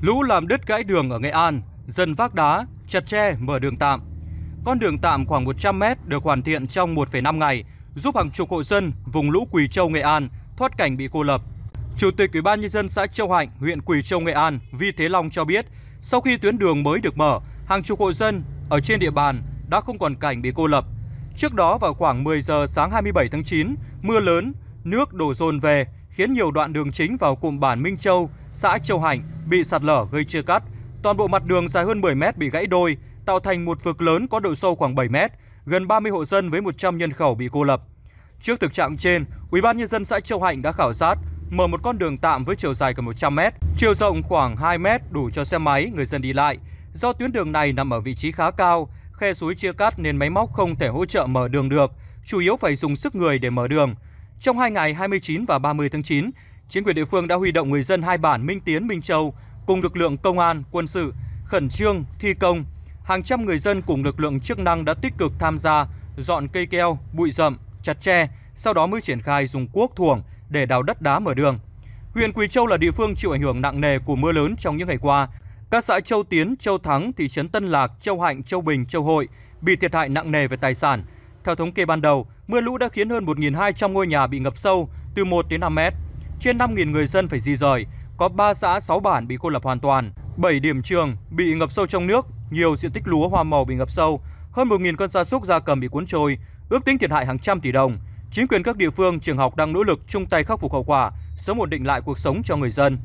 Lũ làm đứt gãy đường ở Nghệ An, dân vác đá, chặt tre mở đường tạm. Con đường tạm khoảng 100 mét được hoàn thiện trong 1,5 ngày, giúp hàng chục hộ dân vùng lũ Quỳ Châu, Nghệ An thoát cảnh bị cô lập. Chủ tịch Ủy ban nhân dân xã Châu Hạnh, huyện Quỳ Châu, Nghệ An, Vi Thế Long cho biết, sau khi tuyến đường mới được mở, hàng chục hộ dân ở trên địa bàn đã không còn cảnh bị cô lập. Trước đó vào khoảng 10 giờ sáng 27 tháng 9, mưa lớn, nước đổ dồn về khiến nhiều đoạn đường chính vào cụm bản Minh Châu, xã Châu Hạnh bị sạt lở gây chia cắt. Toàn bộ mặt đường dài hơn 10 mét bị gãy đôi, tạo thành một vực lớn có độ sâu khoảng 7 mét, gần 30 hộ dân với 100 nhân khẩu bị cô lập. Trước thực trạng trên, Ủy ban nhân dân xã Châu Hạnh đã khảo sát mở một con đường tạm với chiều dài gần 100 mét, chiều rộng khoảng 2 mét đủ cho xe máy người dân đi lại. Do tuyến đường này nằm ở vị trí khá cao, khe suối chia cắt nên máy móc không thể hỗ trợ mở đường được, chủ yếu phải dùng sức người để mở đường. Trong hai ngày 29 và 30 tháng 9, chính quyền địa phương đã huy động người dân hai bản Minh Tiến, Minh Châu cùng lực lượng công an, quân sự khẩn trương thi công. Hàng trăm người dân cùng lực lượng chức năng đã tích cực tham gia dọn cây keo, bụi rậm, chặt tre, sau đó mới triển khai dùng cuốc thuồng để đào đất đá mở đường. Huyện Quỳ Châu là địa phương chịu ảnh hưởng nặng nề của mưa lớn trong những ngày qua. Các xã Châu Tiến, Châu Thắng, thị trấn Tân Lạc, Châu Hạnh, Châu Bình, Châu Hội bị thiệt hại nặng nề về tài sản. Theo thống kê ban đầu, mưa lũ đã khiến hơn 1.200 ngôi nhà bị ngập sâu từ 1 đến 5 mét. Trên 5.000 người dân phải di rời, có 3 xã 6 bản bị cô lập hoàn toàn, 7 điểm trường bị ngập sâu trong nước, nhiều diện tích lúa hoa màu bị ngập sâu, hơn 1.000 con gia súc gia cầm bị cuốn trôi, ước tính thiệt hại hàng trăm tỷ đồng. Chính quyền các địa phương, trường học đang nỗ lực chung tay khắc phục hậu quả, sớm ổn định lại cuộc sống cho người dân.